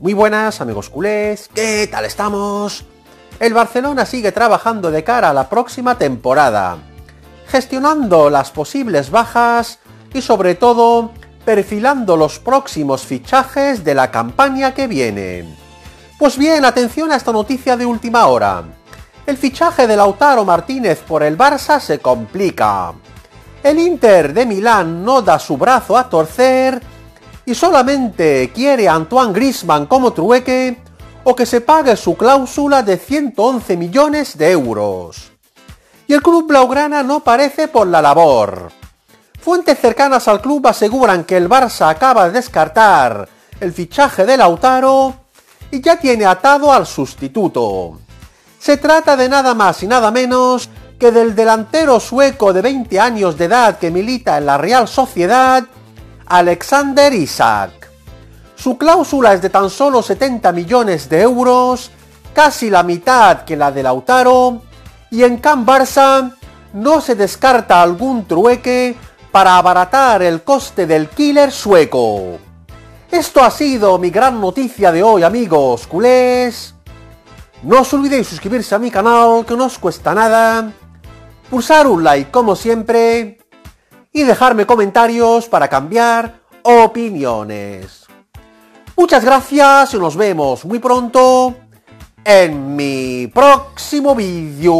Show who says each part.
Speaker 1: Muy buenas amigos culés, ¿qué tal estamos? El Barcelona sigue trabajando de cara a la próxima temporada, gestionando las posibles bajas y sobre todo perfilando los próximos fichajes de la campaña que viene. Pues bien, atención a esta noticia de última hora. El fichaje de Lautaro Martínez por el Barça se complica. El Inter de Milán no da su brazo a torcer y solamente quiere a Antoine Griezmann como trueque o que se pague su cláusula de 111 millones de euros. Y el club blaugrana no parece por la labor. Fuentes cercanas al club aseguran que el Barça acaba de descartar el fichaje de Lautaro y ya tiene atado al sustituto. Se trata de nada más y nada menos que del delantero sueco de 20 años de edad que milita en la Real Sociedad Alexander Isaac. Su cláusula es de tan solo 70 millones de euros, casi la mitad que la de Lautaro, y en Can Barça no se descarta algún trueque para abaratar el coste del killer sueco. Esto ha sido mi gran noticia de hoy, amigos culés. No os olvidéis suscribirse a mi canal, que no os cuesta nada, pulsar un like como siempre, y dejarme comentarios para cambiar opiniones. Muchas gracias y nos vemos muy pronto en mi próximo vídeo.